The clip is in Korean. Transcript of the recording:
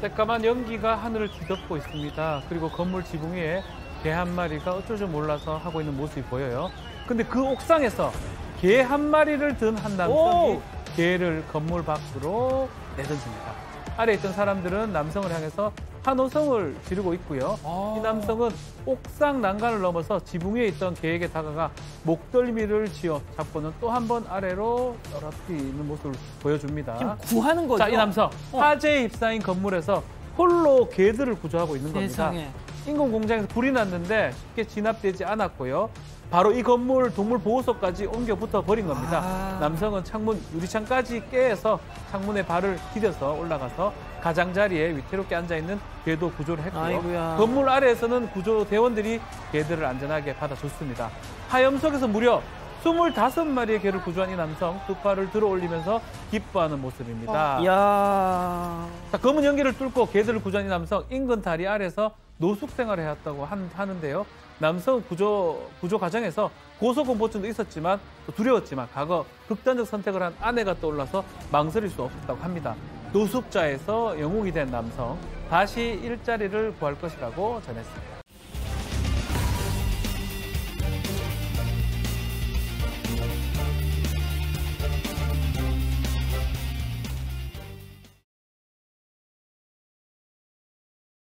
새까만 연기가 하늘을 뒤덮고 있습니다. 그리고 건물 지붕 위에 개 한 마리가 어쩔 줄 몰라서 하고 있는 모습이 보여요. 근데 그 옥상에서 개 한 마리를 든 한 남성이 오! 개를 건물 밖으로 내던집니다. 아래 있던 사람들은 남성을 향해서 환호성을 지르고 있고요. 아. 이 남성은 옥상 난간을 넘어서 지붕 위에 있던 개에게 다가가 목덜미를 쥐어 잡고는 또 한 번 아래로 떨어뜨리는 모습을 보여줍니다. 구하는 거죠? 자, 이 남성 어. 화재에 휩싸인 건물에서 홀로 개들을 구조하고 있는 겁니다. 세상에. 인공 공장에서 불이 났는데 쉽게 진압되지 않았고요. 바로 이 건물 동물 보호소까지 옮겨 붙어 버린 겁니다. 아. 남성은 창문 유리창까지 깨서 창문에 발을 디뎌서 올라가서 가장자리에 위태롭게 앉아 있는 개도 구조를 했고요. 아이고야. 건물 아래에서는 구조 대원들이 개들을 안전하게 받아줬습니다. 하염석에서 무려 25마리의 개를 구조한 이 남성 두 팔을 들어 올리면서 기뻐하는 모습입니다. 이야. 자, 검은 연기를 뚫고 개들을 구조한 이 남성 인근 다리 아래서 노숙 생활을 해왔다고 한- 하는데요. 남성 구조 구조 과정에서 고소공포증도 있었지만 또 두려웠지만 과거 극단적 선택을 한 아내가 떠올라서 망설일 수 없었다고 합니다. 노숙자에서 영웅이 된 남성 다시 일자리를 구할 것이라고 전했습니다.